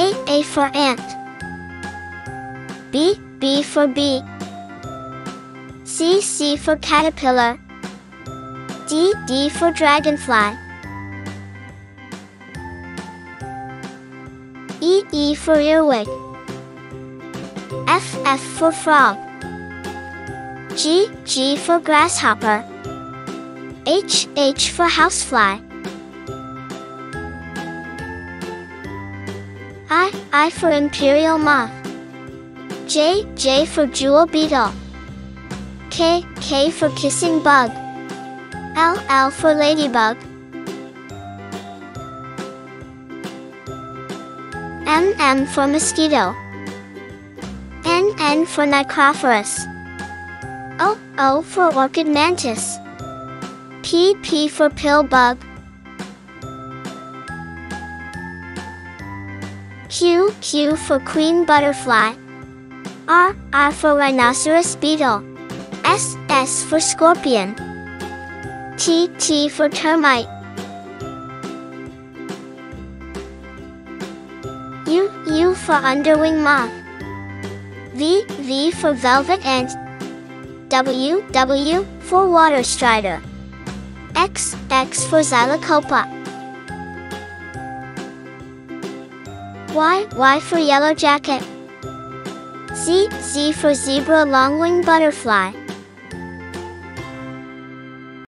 A, A for ant. B, B for bee. C, C for caterpillar. D, D for dragonfly. E, E for earwig. F, F for frog. G, G for grasshopper. H, H for housefly. I, I for imperial moth. J, J for jewel beetle. K, K for kissing bug. L, L for ladybug. M, M for mosquito. N, N for Nicrophorus. O, O for orchid mantis. P, P for pill bug. Q, Q for queen butterfly. R, R for rhinoceros beetle. S, S for scorpion. T, T for termite. U, U for underwing moth. V, V for velvet ant. W, W for water strider. X, X for xylocopa. Y, Y for yellow jacket. Z, Z for zebra longwing butterfly.